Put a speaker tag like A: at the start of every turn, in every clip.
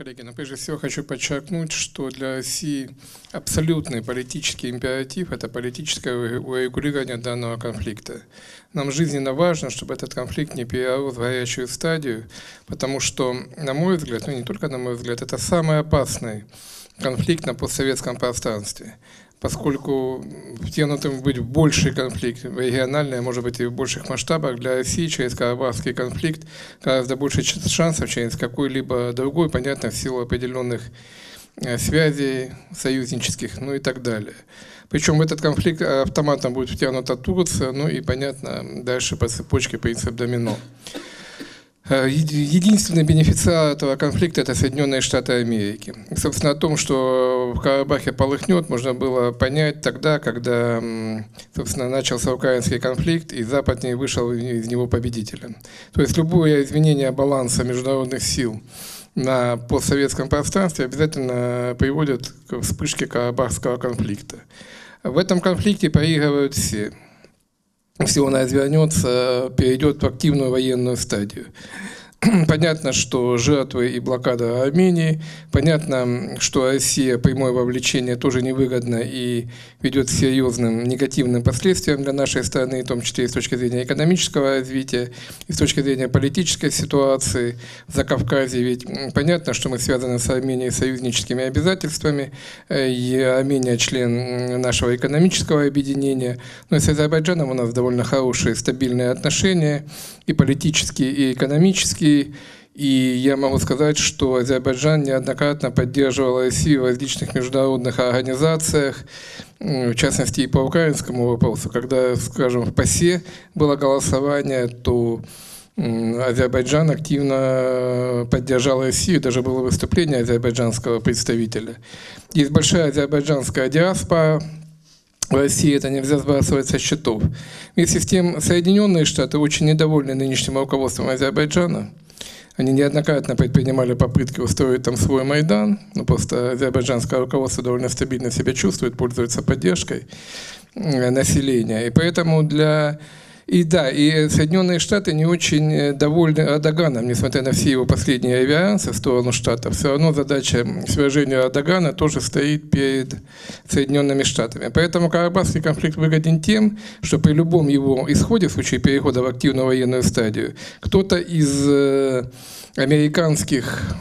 A: Коллеги, но прежде всего хочу подчеркнуть, что для России абсолютный политический императив – это политическое урегулирование данного конфликта. Нам жизненно важно, чтобы этот конфликт не перерос в горячую стадию, потому что, на мой взгляд, ну не только на мой взгляд, это самый опасный конфликт на постсоветском пространстве поскольку втянутым быть в больший конфликт, региональный, а может быть и в больших масштабах для России через Карабахский конфликт гораздо больше шансов через какой-либо другой, понятно, в силу определенных э, связей союзнических, ну и так далее. Причем в этот конфликт автоматом будет втянута Турция, ну и, понятно, дальше по цепочке принцип домино. Э, единственный бенефициар этого конфликта – это Соединенные Штаты Америки. собственно, о том, что в Карабахе полыхнет, можно было понять тогда, когда, собственно, начался украинский конфликт, и Запад не вышел из него победителем. То есть любое изменение баланса международных сил на постсоветском пространстве обязательно приводит к вспышке Карабахского конфликта. В этом конфликте проигрывают все – если он развернется, перейдет в активную военную стадию. Понятно, что жертвы и блокада Армении. Понятно, что Россия прямое вовлечение тоже невыгодно и ведет к серьезным негативным последствиям для нашей страны, в том числе и с точки зрения экономического развития, и с точки зрения политической ситуации в Закавказье. Ведь понятно, что мы связаны с Арменией союзническими обязательствами, э, и Армения член нашего экономического объединения. Но и с Азербайджаном у нас довольно хорошие, стабильные отношения, и политические, и экономические и я могу сказать, что Азербайджан неоднократно поддерживал Россию в различных международных организациях, в частности и по украинскому вопросу. Когда, скажем, в ПАСЕ было голосование, то Азербайджан активно поддержал Россию, даже было выступление азербайджанского представителя. Есть большая азербайджанская диаспора, в России это нельзя сбрасывать со счетов. Вместе с тем, Соединенные Штаты очень недовольны нынешним руководством Азербайджана. Они неоднократно предпринимали попытки устроить там свой Майдан, но просто азербайджанское руководство довольно стабильно себя чувствует, пользуется поддержкой э, населения. И поэтому для и да, и Соединенные Штаты не очень э, довольны Эрдоганом, несмотря на все его последние авиансы в сторону Штатов. Все равно задача свержения Эрдогана тоже стоит перед Соединенными Штатами. Поэтому Карабахский конфликт выгоден тем, что при любом его исходе, в случае перехода в активную военную стадию, кто-то из э, американских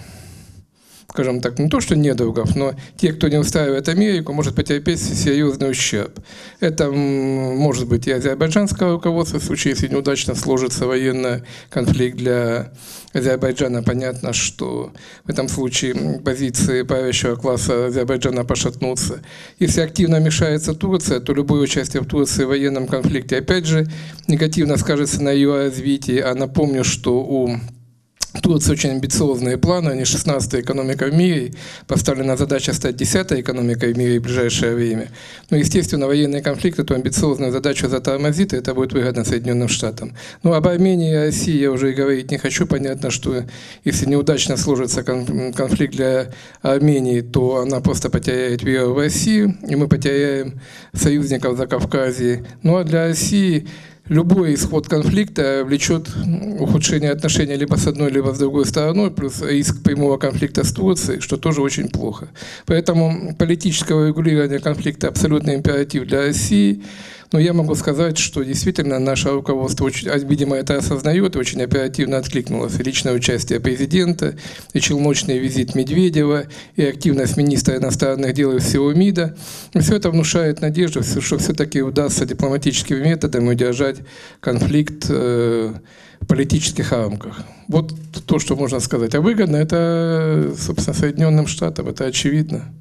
A: скажем так, не то что недругов, но те, кто не устраивает Америку, может потерпеть серьезный ущерб. Это может быть и азербайджанское руководство, в случае, если неудачно сложится военный конфликт для Азербайджана, понятно, что в этом случае позиции правящего класса Азербайджана пошатнутся. Если активно мешается Турция, то любое участие в Турции в военном конфликте, опять же, негативно скажется на ее развитии. А напомню, что у Турция очень амбициозные планы, они 16-я экономика в мире, поставлена задача стать 10-й экономикой в мире в ближайшее время. Но, ну, естественно, военный конфликт эту амбициозную задачу затормозит, и это будет выгодно Соединенным Штатам. Ну, об Армении и России я уже и говорить не хочу. Понятно, что если неудачно сложится конфликт для Армении, то она просто потеряет веру в Россию, и мы потеряем союзников за Кавказе. Ну, а для России любой исход конфликта влечет ухудшение отношений либо с одной, либо с другой стороной, плюс риск прямого конфликта с Турцией, что тоже очень плохо. Поэтому политическое регулирование конфликта абсолютно императив для России. Но я могу сказать, что действительно наше руководство, очень, а, видимо, это осознает очень оперативно откликнулось. И личное участие президента, и челночный визит Медведева, и активность министра иностранных дел и всего МИДа. И все это внушает надежду, что все-таки удастся дипломатическими методами удержать конфликт э, в политических рамках. Вот то, что можно сказать. А выгодно это, собственно, Соединенным Штатам, это очевидно.